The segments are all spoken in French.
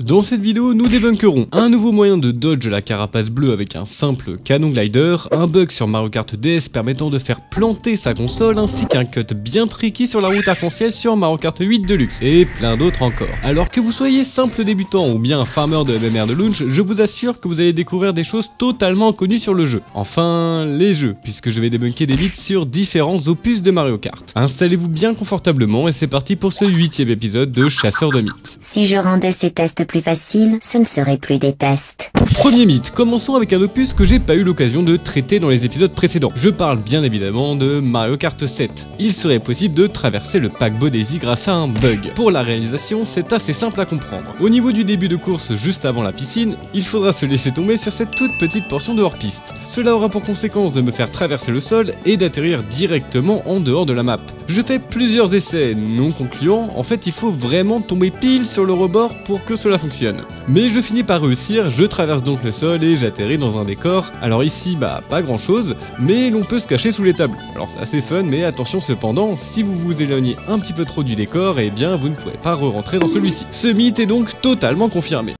Dans cette vidéo, nous débunkerons un nouveau moyen de dodge la carapace bleue avec un simple canon glider, un bug sur Mario Kart DS permettant de faire planter sa console, ainsi qu'un cut bien tricky sur la route arc-en-ciel sur Mario Kart 8 Deluxe, et plein d'autres encore. Alors que vous soyez simple débutant ou bien farmer de MMR de launch, je vous assure que vous allez découvrir des choses totalement inconnues sur le jeu. Enfin, les jeux, puisque je vais débunker des mythes sur différents opus de Mario Kart. Installez-vous bien confortablement et c'est parti pour ce huitième épisode de Chasseur de mythes. Si je rendais ces tests plus faciles, ce ne serait plus des tests. Premier mythe, commençons avec un opus que j'ai pas eu l'occasion de traiter dans les épisodes précédents. Je parle bien évidemment de Mario Kart 7. Il serait possible de traverser le paquebot des grâce à un bug. Pour la réalisation, c'est assez simple à comprendre. Au niveau du début de course juste avant la piscine, il faudra se laisser tomber sur cette toute petite portion de hors-piste. Cela aura pour conséquence de me faire traverser le sol et d'atterrir directement en dehors de la map. Je fais plusieurs essais non concluants, en fait il faut vraiment tomber pile sur le rebord pour que cela fonctionne. Mais je finis par réussir, je traverse donc le sol et j'atterris dans un décor. Alors ici, bah pas grand chose, mais l'on peut se cacher sous les tables. Alors c'est assez fun, mais attention cependant, si vous vous éloignez un petit peu trop du décor, eh bien vous ne pourrez pas re-rentrer dans celui-ci. Ce mythe est donc totalement confirmé.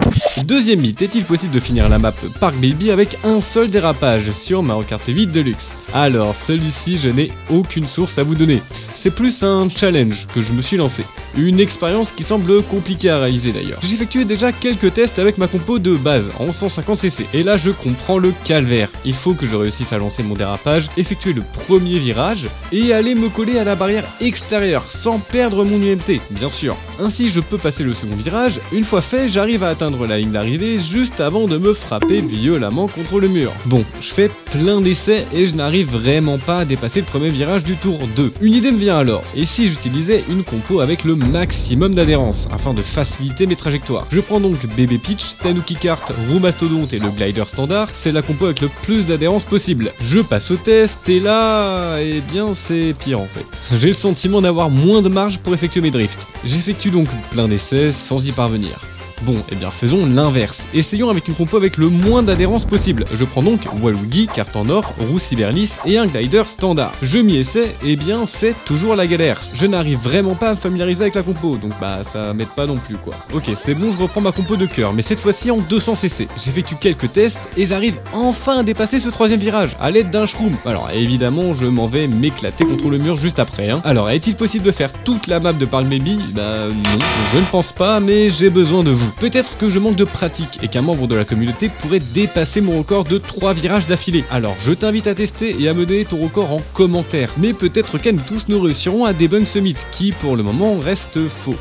Deuxième mythe, est-il possible de finir la map Park Baby avec un seul dérapage sur Mario Kart 8 Deluxe? Alors celui-ci, je n'ai aucune source à vous donner. C'est plus un challenge que je me suis lancé. Une expérience qui semble compliquée à réaliser d'ailleurs. J'ai effectué déjà quelques tests avec ma compo de base en 150cc et là je comprends le calvaire. Il faut que je réussisse à lancer mon dérapage, effectuer le premier virage et aller me coller à la barrière extérieure sans perdre mon UMT, bien sûr. Ainsi je peux passer le second virage, une fois fait j'arrive à atteindre la ligne d'arrivée juste avant de me frapper violemment contre le mur. Bon, je fais plein d'essais et je n'arrive vraiment pas à dépasser le premier virage du tour 2. Une idée me vient alors, et si j'utilisais une compo avec le maximum d'adhérence afin de faciliter mes trajectoires? Je prends donc Baby Peach, Tanuki Kart, Roux Mastodonte et le glider standard, c'est la compo avec le plus d'adhérence possible. Je passe au test et là, eh bien c'est pire en fait. J'ai le sentiment d'avoir moins de marge pour effectuer mes drifts. J'effectue donc plein d'essais sans y parvenir. Bon, eh bien faisons l'inverse. Essayons avec une compo avec le moins d'adhérence possible. Je prends donc Waluigi, carte en or, roue Cyberlis et un glider standard. Je m'y essaie, et bien c'est toujours la galère. Je n'arrive vraiment pas à me familiariser avec la compo, donc bah ça m'aide pas non plus quoi. Ok, c'est bon, je reprends ma compo de cœur, mais cette fois-ci en 200cc. J'effectue quelques tests et j'arrive enfin à dépasser ce troisième virage à l'aide d'un shroom. Alors évidemment, je m'en vais m'éclater contre le mur juste après. Hein. Alors est-il possible de faire toute la map de Park Baby? Bah non, je ne pense pas, mais j'ai besoin de vous. Peut-être que je manque de pratique et qu'un membre de la communauté pourrait dépasser mon record de 3 virages d'affilée. Alors je t'invite à tester et à me donner ton record en commentaire. Mais peut-être qu'à nous tous nous réussirons à débunk ce mythe qui pour le moment reste faux.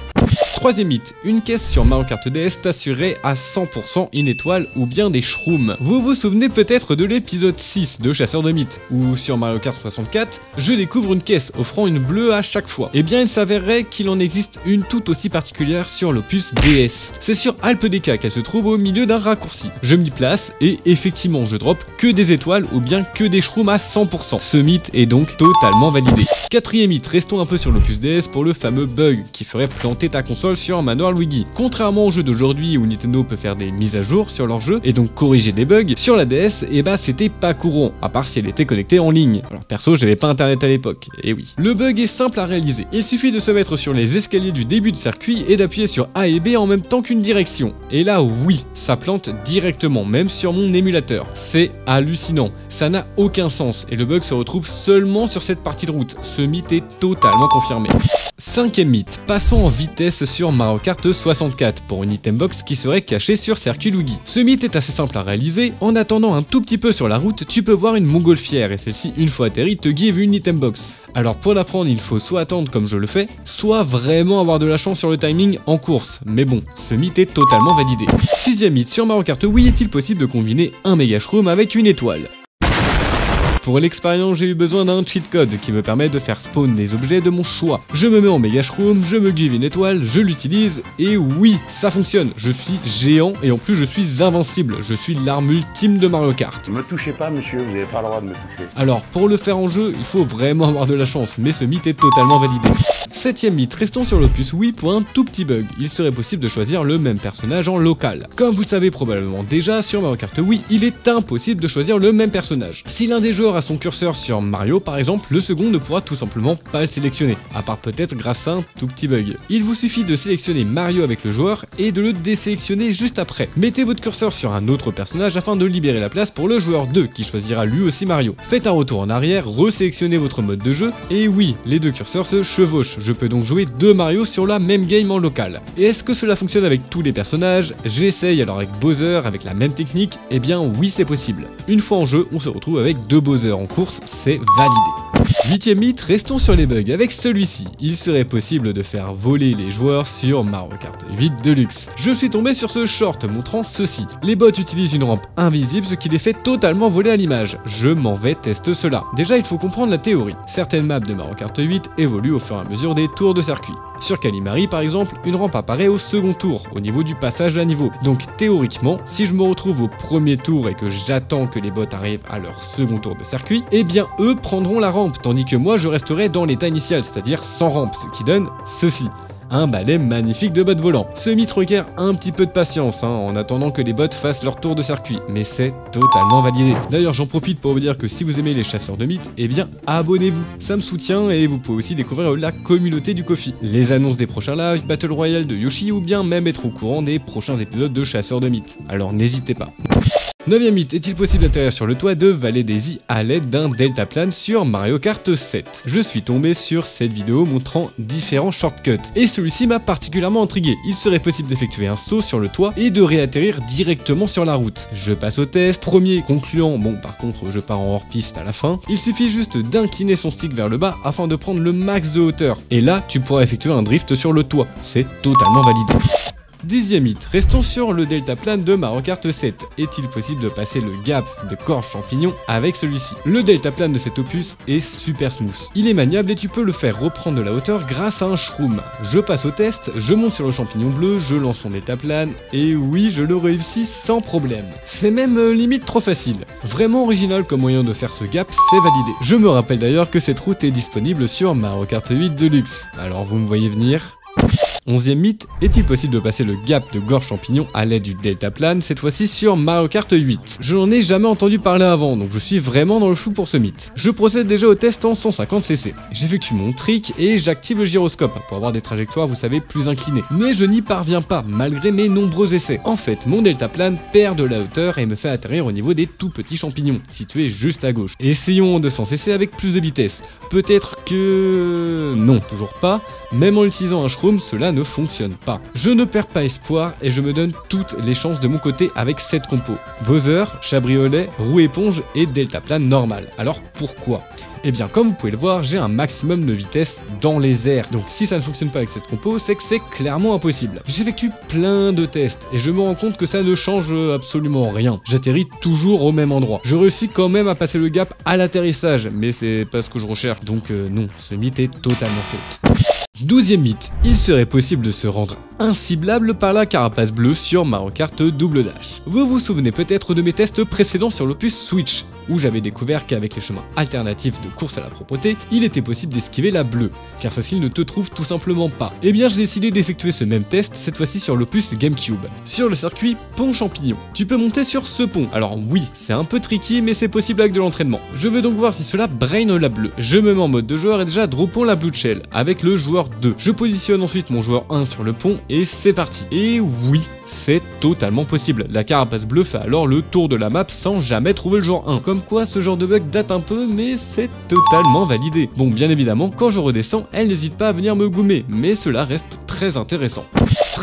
Troisième mythe, une caisse sur Mario Kart DS t'assurerait à 100% une étoile ou bien des shrooms. Vous vous souvenez peut-être de l'épisode 6 de Chasseur de mythes, où sur Mario Kart 64, je découvre une caisse offrant une bleue à chaque fois. Eh bien il s'avérerait qu'il en existe une tout aussi particulière sur l'opus DS. C'est sur Alpe Deca qu'elle se trouve au milieu d'un raccourci. Je m'y place et effectivement je drop que des étoiles ou bien que des shrooms à 100%. Ce mythe est donc totalement validé. Quatrième mythe, restons un peu sur l'opus DS pour le fameux bug qui ferait planter console sur un manoir Luigi. Contrairement aux jeux d'aujourd'hui où Nintendo peut faire des mises à jour sur leur jeu et donc corriger des bugs, sur la DS, et bah c'était pas courant, à part si elle était connectée en ligne. Alors perso, j'avais pas internet à l'époque, et oui. Le bug est simple à réaliser. Il suffit de se mettre sur les escaliers du début de circuit et d'appuyer sur A et B en même temps qu'une direction. Et là, oui, ça plante directement, même sur mon émulateur. C'est hallucinant. Ça n'a aucun sens et le bug se retrouve seulement sur cette partie de route. Ce mythe est totalement confirmé. Cinquième mythe, passons en vitesse sur Mario Kart 64 pour une item box qui serait cachée sur Circuit Luigi. Ce mythe est assez simple à réaliser, en attendant un tout petit peu sur la route, tu peux voir une montgolfière et celle-ci une fois atterrie te give une item box. Alors pour la prendre, il faut soit attendre comme je le fais, soit vraiment avoir de la chance sur le timing en course. Mais bon, ce mythe est totalement validé. Sixième mythe, sur Mario Kart Wii est-il possible de combiner un Mega Shroom avec une étoile? Pour l'expérience, j'ai eu besoin d'un cheat code qui me permet de faire spawn des objets de mon choix. Je me mets en méga shroom, je me give une étoile, je l'utilise, et oui, ça fonctionne. Je suis géant et en plus je suis invincible. Je suis l'arme ultime de Mario Kart. Me touchez pas, monsieur, vous n'avez pas le droit de me toucher. Alors, pour le faire en jeu, il faut vraiment avoir de la chance, mais ce mythe est totalement validé. Septième mythe, restons sur l'opus oui pour un tout petit bug. Il serait possible de choisir le même personnage en local. Comme vous le savez probablement déjà, sur Mario Kart Wii, il est impossible de choisir le même personnage. Si l'un des joueurs a son curseur sur Mario par exemple, le second ne pourra tout simplement pas le sélectionner, à part peut-être grâce à un tout petit bug. Il vous suffit de sélectionner Mario avec le joueur et de le désélectionner juste après. Mettez votre curseur sur un autre personnage afin de libérer la place pour le joueur 2 qui choisira lui aussi Mario. Faites un retour en arrière, resélectionnez votre mode de jeu et oui, les deux curseurs se chevauchent. Peux donc jouer deux Mario sur la même game en local. Et est-ce que cela fonctionne avec tous les personnages? J'essaye alors avec Bowser avec la même technique? Eh bien oui c'est possible. Une fois en jeu, on se retrouve avec deux Bowser en course, c'est validé. Huitième mythe, restons sur les bugs. Avec celui-ci, il serait possible de faire voler les joueurs sur Mario Kart 8 Deluxe. Je suis tombé sur ce short montrant ceci. Les bots utilisent une rampe invisible, ce qui les fait totalement voler à l'image. Je m'en vais tester cela. Déjà, il faut comprendre la théorie. Certaines maps de Mario Kart 8 évoluent au fur et à mesure des tours de circuit. Sur Calimari par exemple, une rampe apparaît au second tour, au niveau du passage à niveau. Donc théoriquement, si je me retrouve au premier tour et que j'attends que les bots arrivent à leur second tour de circuit, eh bien eux prendront la rampe, tandis que moi je resterai dans l'état initial, c'est-à-dire sans rampe, ce qui donne ceci un balai magnifique de bottes volant. Ce mythe requiert un petit peu de patience hein, en attendant que les bots fassent leur tour de circuit, mais c'est totalement validé. D'ailleurs j'en profite pour vous dire que si vous aimez les chasseurs de mythes, eh bien abonnez-vous, ça me soutient et vous pouvez aussi découvrir la communauté du Kofi, les annonces des prochains lives, Battle Royale de Yoshi ou bien même être au courant des prochains épisodes de chasseurs de mythes. Alors n'hésitez pas. 9 mythe, est-il possible d'atterrir sur le toit de Vallée des à l'aide d'un deltaplane sur Mario Kart 7 Je suis tombé sur cette vidéo montrant différents shortcuts, et celui-ci m'a particulièrement intrigué. Il serait possible d'effectuer un saut sur le toit et de réatterrir directement sur la route. Je passe au test, premier concluant, bon par contre je pars en hors-piste à la fin, il suffit juste d'incliner son stick vers le bas afin de prendre le max de hauteur, et là tu pourras effectuer un drift sur le toit, c'est totalement validé. Dixième mythe, restons sur le deltaplane de Mario Kart 7. Est-il possible de passer le gap de Gorge Champignon avec celui-ci? Le deltaplane de cet opus est super smooth. Il est maniable et tu peux le faire reprendre de la hauteur grâce à un shroom. Je passe au test, je monte sur le champignon bleu, je lance mon deltaplane et oui, je le réussis sans problème. C'est même euh, limite trop facile. Vraiment original comme moyen de faire ce gap, c'est validé. Je me rappelle d'ailleurs que cette route est disponible sur Mario Kart 8 Deluxe. Alors vous me voyez venir? Onzième mythe, est-il possible de passer le gap de gorge champignon à l'aide du deltaplane, cette fois-ci sur Mario Kart 8 Je n'en ai jamais entendu parler avant, donc je suis vraiment dans le flou pour ce mythe. Je procède déjà au test en 150cc. J'effectue mon trick et j'active le gyroscope pour avoir des trajectoires, vous savez, plus inclinées. Mais je n'y parviens pas, malgré mes nombreux essais. En fait, mon deltaplane perd de la hauteur et me fait atterrir au niveau des tout petits champignons, situés juste à gauche. Essayons de 200cc avec plus de vitesse. Peut-être que... non, toujours pas. Même en utilisant un cela ne fonctionne pas. Je ne perds pas espoir et je me donne toutes les chances de mon côté avec cette compo. Bowser, Chabriolet, Roue éponge et Deltaplane normal. Alors pourquoi? Eh bien comme vous pouvez le voir, j'ai un maximum de vitesse dans les airs. Donc si ça ne fonctionne pas avec cette compo, c'est que c'est clairement impossible. J'effectue plein de tests et je me rends compte que ça ne change absolument rien. J'atterris toujours au même endroit. Je réussis quand même à passer le gap à l'atterrissage, mais c'est pas ce que je recherche. Donc euh, non, ce mythe est totalement fake. Douzième mythe, il serait possible de se rendre inciblable par la carapace bleue sur Mario Kart Double Dash. Vous vous souvenez peut-être de mes tests précédents sur l'opus Switch, où j'avais découvert qu'avec les chemins alternatifs de course à la propreté, il était possible d'esquiver la bleue, car celle-ci ne te trouve tout simplement pas. Eh bien j'ai décidé d'effectuer ce même test, cette fois-ci sur l'opus Gamecube, sur le circuit Pont Champignon. Tu peux monter sur ce pont, alors oui, c'est un peu tricky, mais c'est possible avec de l'entraînement. Je veux donc voir si cela brain la bleue. Je me mets en mode de joueur et déjà droppons la Blue Shell, avec le joueur 2. Je positionne ensuite mon joueur 1 sur le pont, et c'est parti. Et oui, c'est totalement possible. La carapace bleue fait alors le tour de la map sans jamais trouver le joueur 1. Comme quoi ce genre de bug date un peu, mais c'est totalement validé. Bon, bien évidemment, quand je redescends, elle n'hésite pas à venir me goumer, mais cela reste très intéressant.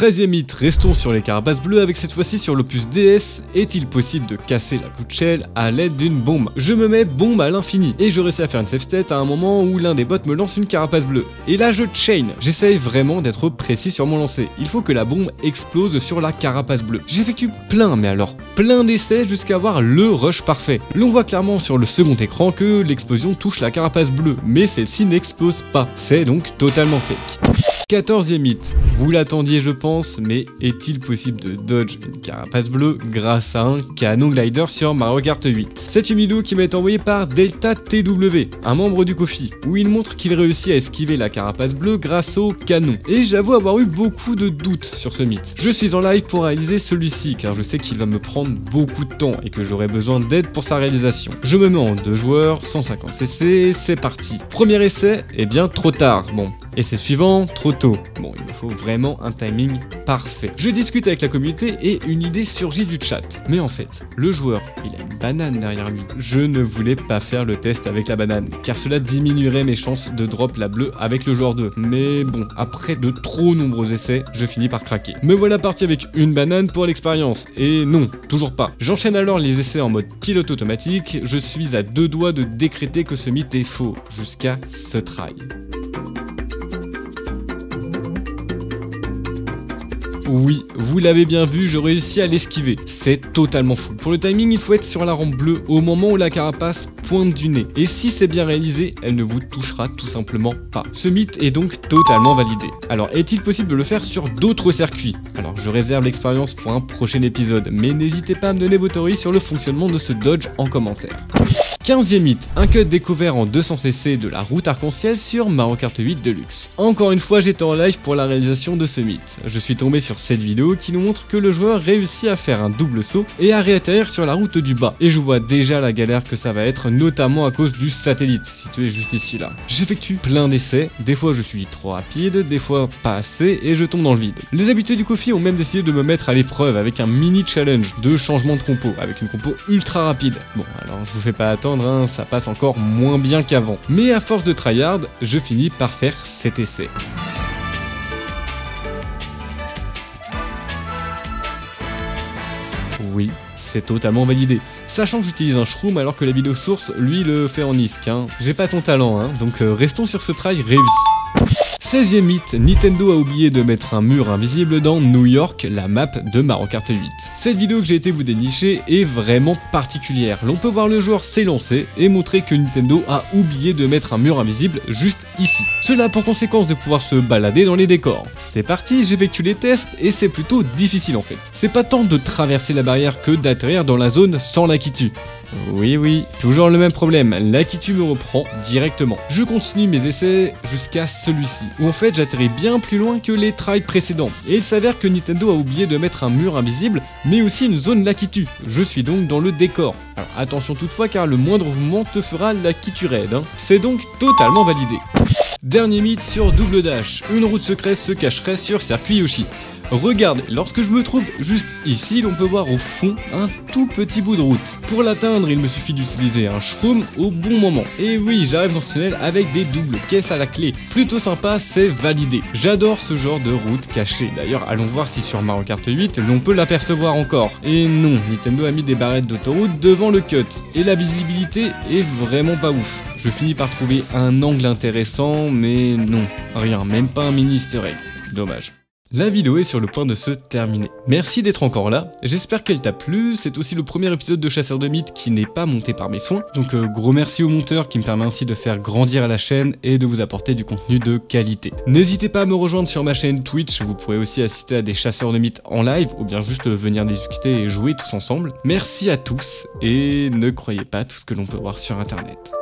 13ème mythe, restons sur les carapaces bleues avec cette fois-ci sur l'opus DS. Est-il possible de casser la blue shell à l'aide d'une bombe? Je me mets bombe à l'infini et je réussis à faire une safe state à un moment où l'un des bots me lance une carapace bleue. Et là je chain. J'essaye vraiment d'être précis sur mon lancer. Il faut que la bombe explose sur la carapace bleue. J'effectue plein, mais alors plein d'essais jusqu'à avoir le rush parfait. L'on voit clairement sur le second écran que l'explosion touche la carapace bleue, mais celle-ci n'explose pas. C'est donc totalement fake. 14ème mythe. Vous l'attendiez je pense mais est-il possible de dodge une carapace bleue grâce à un canon glider sur Mario Kart 8 C'est une vidéo qui m'a été envoyée par Delta TW, un membre du Kofi, où il montre qu'il réussit à esquiver la carapace bleue grâce au canon. Et j'avoue avoir eu beaucoup de doutes sur ce mythe. Je suis en live pour réaliser celui-ci, car je sais qu'il va me prendre beaucoup de temps et que j'aurai besoin d'aide pour sa réalisation. Je me mets en deux joueurs, 150 cc, c'est parti. Premier essai, eh bien trop tard. Bon, essai suivant, trop tôt. Bon, il me faut vraiment un timing parfait. Je discute avec la communauté et une idée surgit du chat. Mais en fait, le joueur, il a une banane derrière lui. Je ne voulais pas faire le test avec la banane, car cela diminuerait mes chances de drop la bleue avec le joueur 2. Mais bon, après de trop nombreux essais, je finis par craquer. Me voilà parti avec une banane pour l'expérience. Et non, toujours pas. J'enchaîne alors les essais en mode pilote automatique. Je suis à deux doigts de décréter que ce mythe est faux, jusqu'à ce try. Oui, vous l'avez bien vu, je réussis à l'esquiver. C'est totalement fou. Pour le timing, il faut être sur la rampe bleue au moment où la carapace pointe du nez. Et si c'est bien réalisé, elle ne vous touchera tout simplement pas. Ce mythe est donc totalement validé. Alors, est-il possible de le faire sur d'autres circuits? Alors, je réserve l'expérience pour un prochain épisode, mais n'hésitez pas à me donner vos théories sur le fonctionnement de ce dodge en commentaire. 15ème mythe, un cut découvert en 200cc de la route arc-en-ciel sur Mario Kart 8 Deluxe. Encore une fois, j'étais en live pour la réalisation de ce mythe. Je suis tombé sur cette vidéo qui nous montre que le joueur réussit à faire un double saut et à réatterrir sur la route du bas. Et je vois déjà la galère que ça va être, notamment à cause du satellite, situé juste ici là. J'effectue plein d'essais, des fois je suis trop rapide, des fois pas assez, et je tombe dans le vide. Les habitués du Kofi ont même décidé de me mettre à l'épreuve avec un mini challenge de changement de compo, avec une compo ultra rapide. Bon, alors je vous fais pas attendre Hein, ça passe encore moins bien qu'avant. Mais à force de tryhard, je finis par faire cet essai. Oui, c'est totalement validé. Sachant que j'utilise un shroom alors que la vidéo source, lui, le fait en ISK. Hein. J'ai pas ton talent, hein, donc euh, restons sur ce try réussi. 16ème mythe, Nintendo a oublié de mettre un mur invisible dans New York, la map de Mario Kart 8. Cette vidéo que j'ai été vous dénicher est vraiment particulière. L'on peut voir le joueur s'élancer et montrer que Nintendo a oublié de mettre un mur invisible juste ici. Cela a pour conséquence de pouvoir se balader dans les décors. C'est parti, j'effectue les tests et c'est plutôt difficile en fait. C'est pas tant de traverser la barrière que d'atterrir dans la zone sans l'Akitu. Oui oui, toujours le même problème, l'Akitu me reprend directement. Je continue mes essais jusqu'à celui-ci, où en fait j'atterris bien plus loin que les tries précédents. Et il s'avère que Nintendo a oublié de mettre un mur invisible, mais aussi une zone l'Akitu. Je suis donc dans le décor. Alors attention toutefois car le moindre mouvement te fera l'Akitu raid. Hein. C'est donc totalement validé. Dernier mythe sur double dash, une route secrète se cacherait sur circuit Yoshi. Regarde, lorsque je me trouve juste ici, l'on peut voir au fond un tout petit bout de route. Pour l'atteindre, il me suffit d'utiliser un shroom au bon moment. Et oui, j'arrive dans ce tunnel avec des doubles caisses à la clé. Plutôt sympa, c'est validé. J'adore ce genre de route cachée. D'ailleurs, allons voir si sur Mario Kart 8, l'on peut l'apercevoir encore. Et non, Nintendo a mis des barrettes d'autoroute devant le cut. Et la visibilité est vraiment pas ouf. Je finis par trouver un angle intéressant, mais non, rien, même pas un mini easter. Dommage. La vidéo est sur le point de se terminer. Merci d'être encore là, j'espère qu'elle t'a plu, c'est aussi le premier épisode de Chasseur de Mythes qui n'est pas monté par mes soins, donc euh, gros merci au monteur qui me permet ainsi de faire grandir la chaîne et de vous apporter du contenu de qualité. N'hésitez pas à me rejoindre sur ma chaîne Twitch, vous pourrez aussi assister à des Chasseurs de Mythes en live, ou bien juste venir discuter et jouer tous ensemble. Merci à tous, et ne croyez pas tout ce que l'on peut voir sur internet.